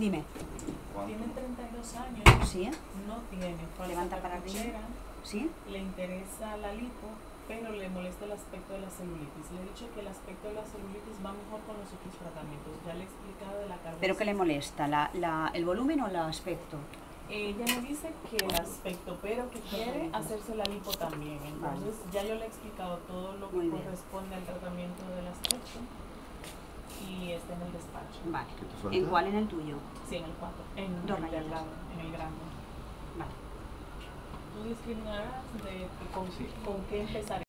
Dime. Tiene 32 años, ¿Sí? no tiene falta Levanta para cartuchera, ¿Sí? le interesa la lipo, pero le molesta el aspecto de la celulitis. Le he dicho que el aspecto de la celulitis va mejor con los otros tratamientos. Ya le he explicado de la carga. ¿Pero qué le molesta? ¿La, la, ¿El volumen o el aspecto? Ella me dice que el aspecto, pero que quiere hacerse la lipo también. Entonces, ya yo le he explicado todo lo que corresponde al tratamiento del aspecto y está en el despacho. Vale. ¿En cuál? En el tuyo. Sí, en el 4. En Dos el rayitas. lado, en el grande. Vale. ¿Tú discriminarás de con, Sí. con qué empezar?